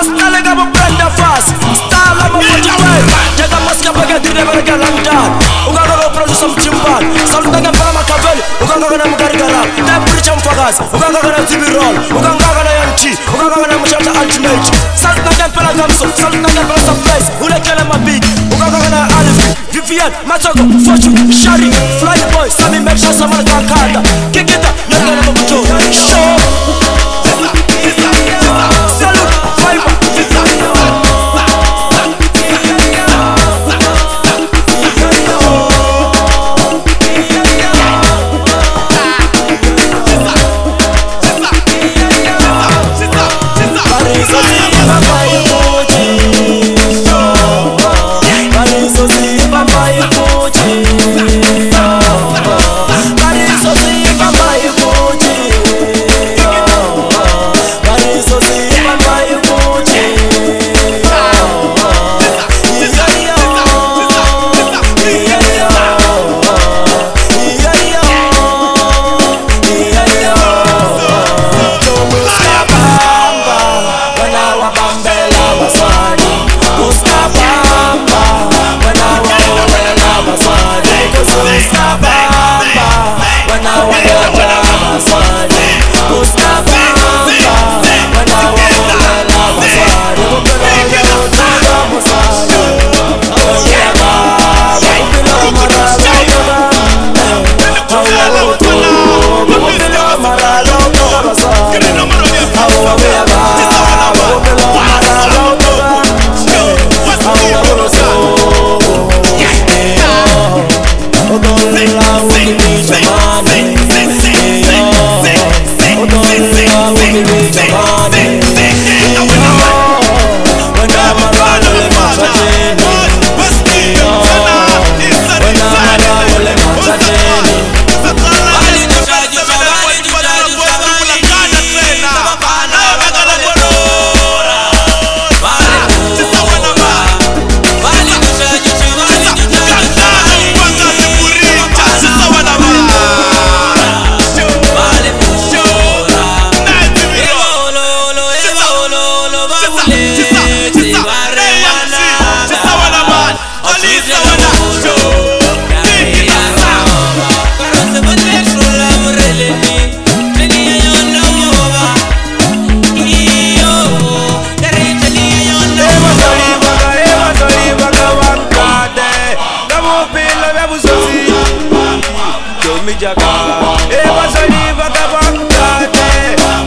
asiqale kabubrenda fas sitala mawetiwea njengamasikabeke direbelekelamtan ukangakaprojusa mtimbal salutakemfaka makabeli ukangakanamkarigaram tepricha mfakazi ukangakana tibirol ukangakanayanchi ukangakana mushata altimeji salutakempela kamso salutakempela sapres ulekele mabiki ukangakana alvi vivian matsoko fortune shari flyboy samimeshasamalakakanda e eh, vazali vakavakutate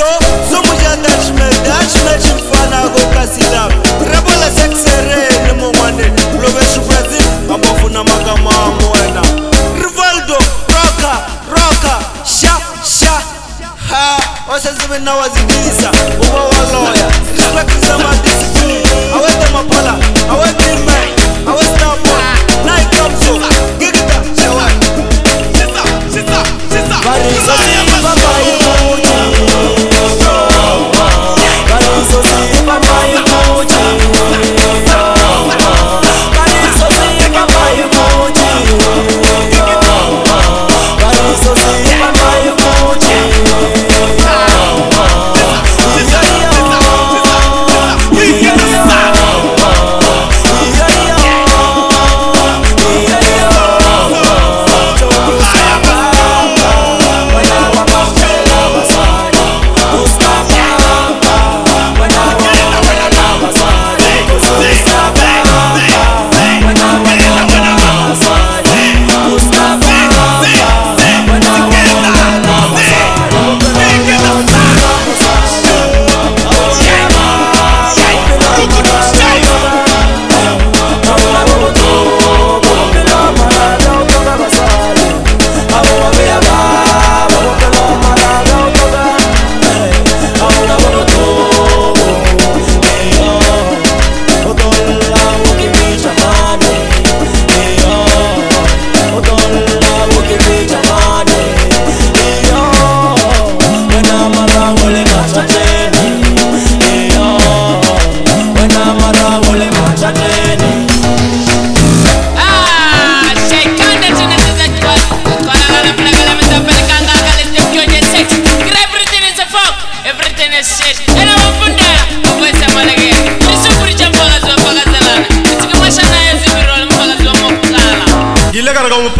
zvacho somuchanga zvimedha zvina chimfana kokasira rebola sekisere nemumwane lobe svupazi vambafuna makama muwena rivaldo roka roka sha sha ha osezivina wazidisa uva waloya zvakisa madisipini awete mapala awetim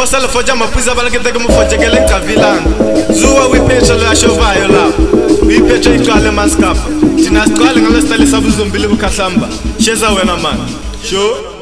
posele foja mapuza balakiteke mufojekele nkavilanga zuwa wipetshelo ya xovayo lava uyipetshe iqale masikapa thina siqale ngalesitalisa buzumbili bukhahlamba sheza wena mani sure